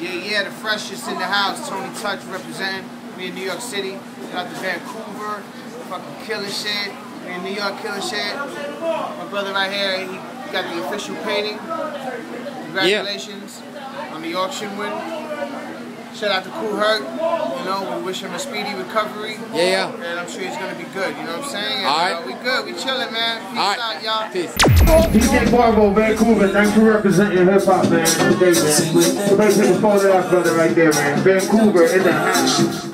Yeah, yeah, the freshest in the house. Tony Touch representing me in New York City. Got the Vancouver, fucking killing shit. Me in New York killing shit. My brother right here, he got the official painting. Congratulations on the auction win. Shout out to Kool Herc. You know, we wish him a speedy recovery. Yeah, yeah. And I'm sure he's gonna be good. You know what I'm saying? And, All right. uh, we good. We chilling, man. Peace All right. out, y'all. Peace. DJ Marvel, Vancouver, thanks for representing hip hop, man. Today, man. Somebody take a photo of that brother right there, man. Vancouver in the house.